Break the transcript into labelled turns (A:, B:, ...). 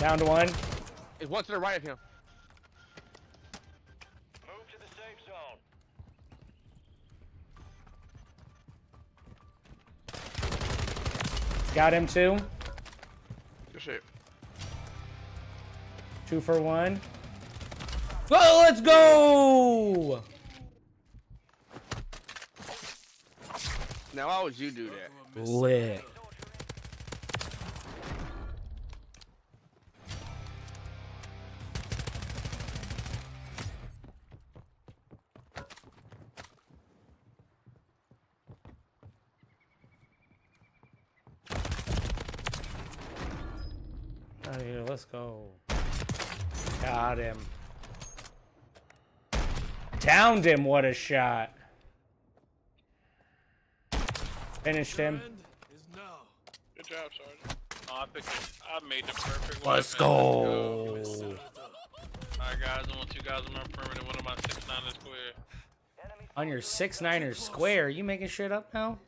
A: Down to one.
B: There's one to the right of him.
C: Move to the safe zone.
A: Got him too.
B: Good shit.
A: Two for one. Oh, let's go!
B: Now, why would you do that?
A: Lit. Out here, let's go. Got him. Downed him, what a shot. Finished him.
D: Good job, Sergeant. Oh, I picked. it. I made the perfect.
A: Let's go.
D: Let's go. Alright, guys. I want you guys on my perimeter. One of my six nine square.
A: On your six niner square, you making shit up now?